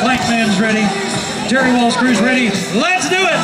Black man's ready. Jerry Walls crew's ready. Let's do it!